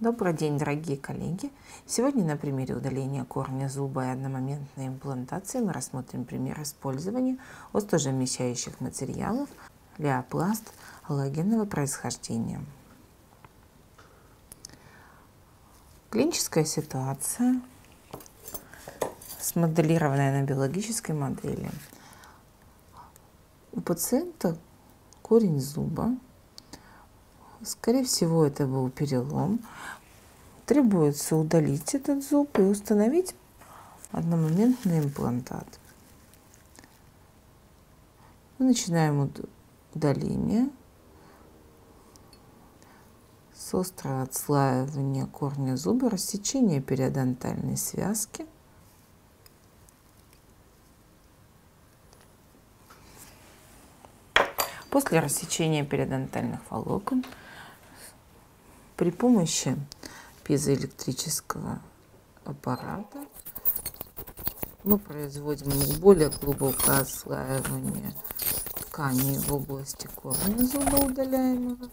Добрый день, дорогие коллеги! Сегодня на примере удаления корня зуба и одномоментной имплантации мы рассмотрим пример использования остужемещающих материалов леопласт аллогенного происхождения. Клиническая ситуация, смоделированная на биологической модели. У пациента корень зуба Скорее всего, это был перелом. Требуется удалить этот зуб и установить одномоментный имплантат. Мы начинаем удаление с острого отслаивания корня зуба, рассечения периодонтальной связки. После рассечения периодонтальных волокон при помощи пьезоэлектрического аппарата мы производим более глубокое отслаивание тканей в области корня зуба удаляемого,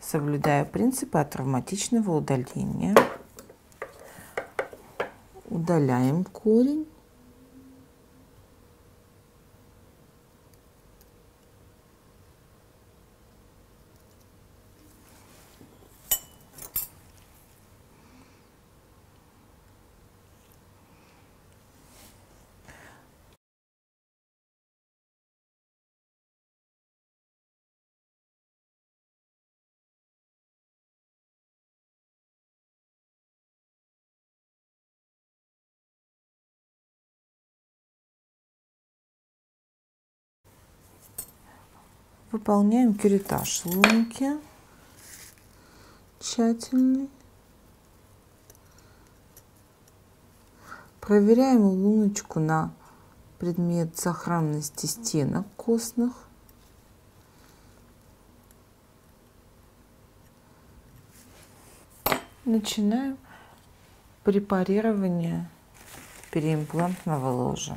соблюдая принципы атравматичного удаления. Удаляем корень Выполняем кюретаж лунки тщательный. Проверяем луночку на предмет сохранности стенок костных. Начинаем препарирование переимплантного ложа.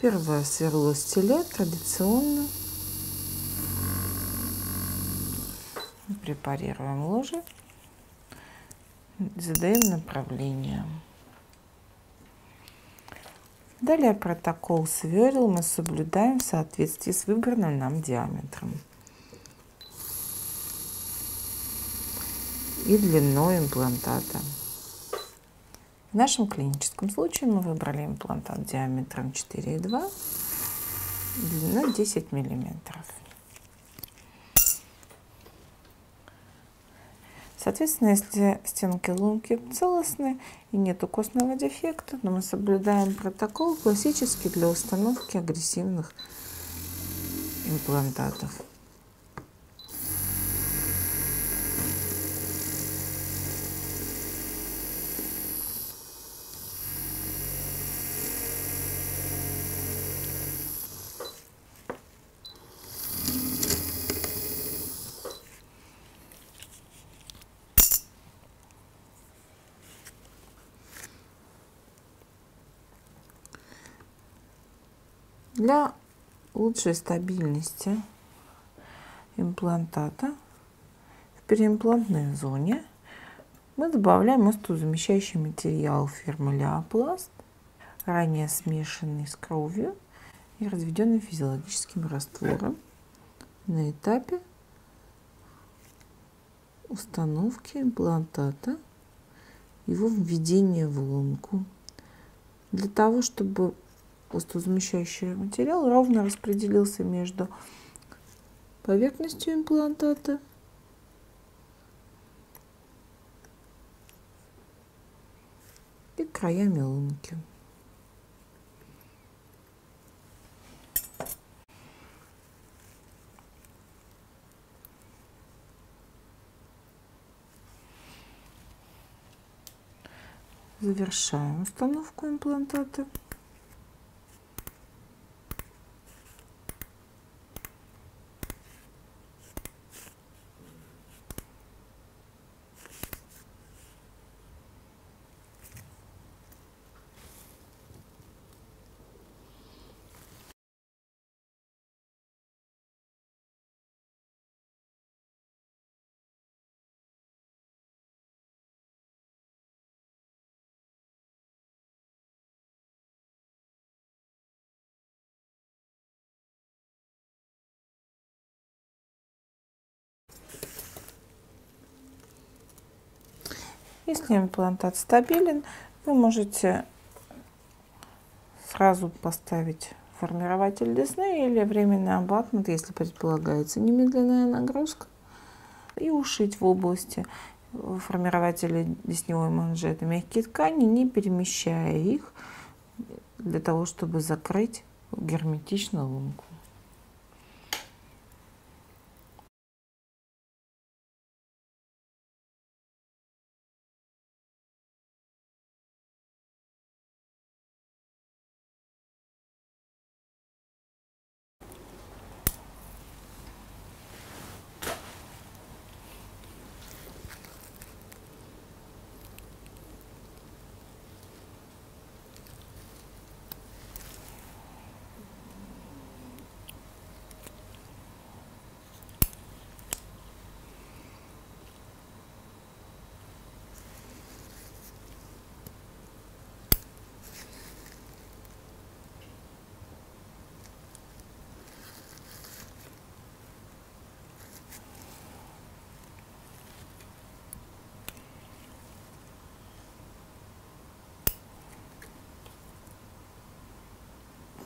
Первое сверло стиле традиционно. Препарируем ложе. Задаем направление. Далее протокол сверл мы соблюдаем в соответствии с выбранным нам диаметром и длиной имплантата. В нашем клиническом случае мы выбрали имплантат диаметром 4,2, длина 10 миллиметров. Соответственно, если стенки лунки целостны и нет костного дефекта, то мы соблюдаем протокол классический для установки агрессивных имплантатов. Для лучшей стабильности имплантата в переимплантной зоне мы добавляем остеозамещающий материал фирмы Леопласт, ранее смешанный с кровью и разведенный физиологическим раствором на этапе установки имплантата, его введения в лунку. Для того, чтобы пустозамещающий материал ровно распределился между поверхностью имплантата и краями лунки. Завершаем установку имплантата. Если имплантат стабилен, вы можете сразу поставить формирователь десны или временный абатмент, если предполагается немедленная нагрузка, и ушить в области формирователя десневой манжеты мягкие ткани, не перемещая их для того, чтобы закрыть герметично лунку.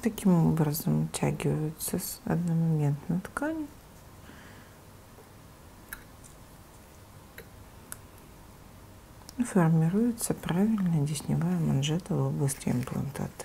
Таким образом утягиваются одномоментно ткани. формируется правильная десневая манжета в области имплантата.